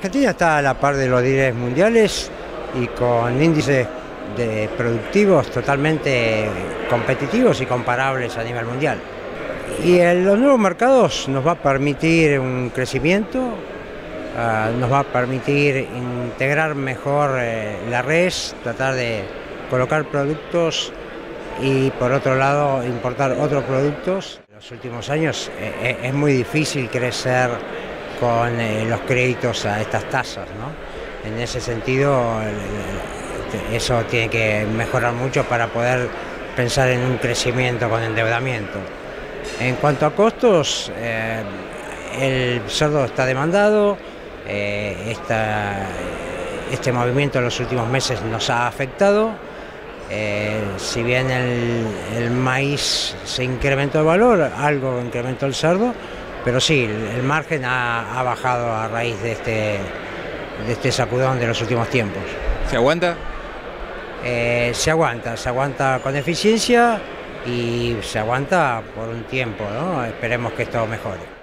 Argentina está a la par de los líderes mundiales y con índices de productivos totalmente competitivos y comparables a nivel mundial. Y en los nuevos mercados nos va a permitir un crecimiento, ah, nos va a permitir integrar mejor eh, la red, tratar de colocar productos y por otro lado importar otros productos. En los últimos años eh, eh, es muy difícil crecer con los créditos a estas tasas. ¿no? En ese sentido, eso tiene que mejorar mucho para poder pensar en un crecimiento con endeudamiento. En cuanto a costos, eh, el cerdo está demandado, eh, este movimiento en los últimos meses nos ha afectado. Eh, si bien el, maíz se incrementó el valor, algo incrementó el cerdo, pero sí, el, margen ha, bajado a raíz de este, de este sacudón de los últimos tiempos. ¿Se aguanta? se aguanta, se aguanta con eficiencia y se aguanta por un tiempo, ¿no? Esperemos que esto mejore.